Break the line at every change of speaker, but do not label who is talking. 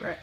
Right.